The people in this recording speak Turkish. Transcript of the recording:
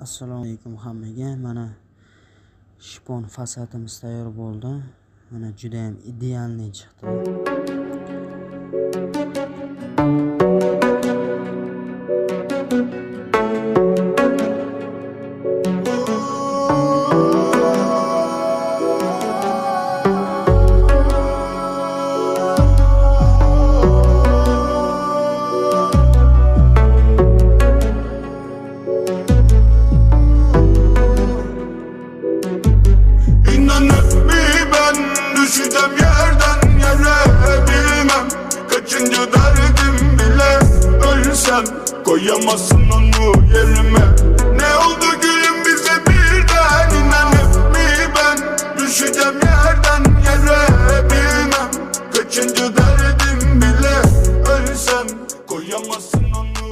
assalomu alaykum hammaga. Mana shipon fasadimiz tayyor bo'ldi. Mana judayam idealniy chiqdi. Düşünce derdim bile Ölsem koyamazsın onu yerime. Ne oldu gülüm bize birden inan mi ben? Düşeceğim yerden yere bilmem. Kaçıncı derdim bile Ölsem koyamazsın onu